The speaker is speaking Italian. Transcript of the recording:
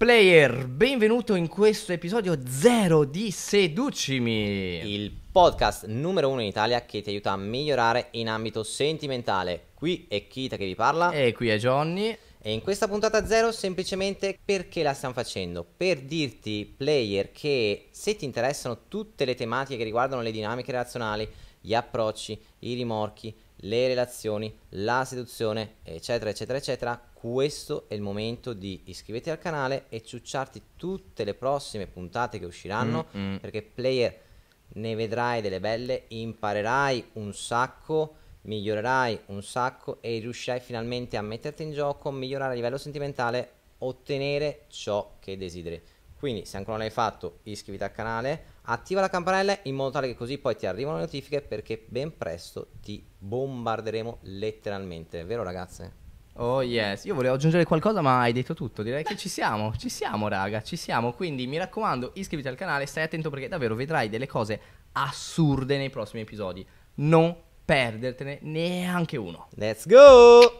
Player, benvenuto in questo episodio zero di Seducimi. Il podcast numero uno in Italia che ti aiuta a migliorare in ambito sentimentale. Qui è Kita che vi parla. E qui è Johnny. E in questa puntata zero semplicemente perché la stiamo facendo? Per dirti, player, che se ti interessano tutte le tematiche che riguardano le dinamiche relazionali, gli approcci, i rimorchi, le relazioni, la seduzione, eccetera, eccetera, eccetera, questo è il momento di iscriverti al canale e ciucciarti tutte le prossime puntate che usciranno, mm-hmm. perché player ne vedrai delle belle, imparerai un sacco, migliorerai un sacco e riuscirai finalmente a metterti in gioco, migliorare a livello sentimentale, ottenere ciò che desideri. Quindi se ancora non l'hai fatto iscriviti al canale, attiva la campanella in modo tale che così poi ti arrivano le notifiche perché ben presto ti bombarderemo letteralmente, vero ragazze? Oh yes, io volevo aggiungere qualcosa ma hai detto tutto, direi che ci siamo, ci siamo raga, ci siamo, quindi mi raccomando iscriviti al canale, stai attento perché davvero vedrai delle cose assurde nei prossimi episodi, non perdertene neanche uno. Let's go!